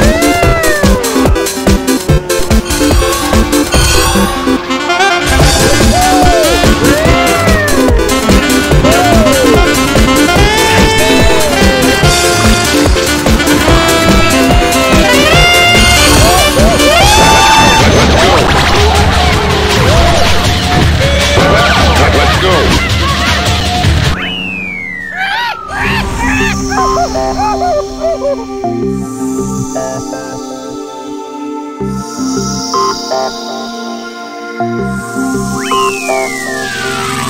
Woo! Thank you.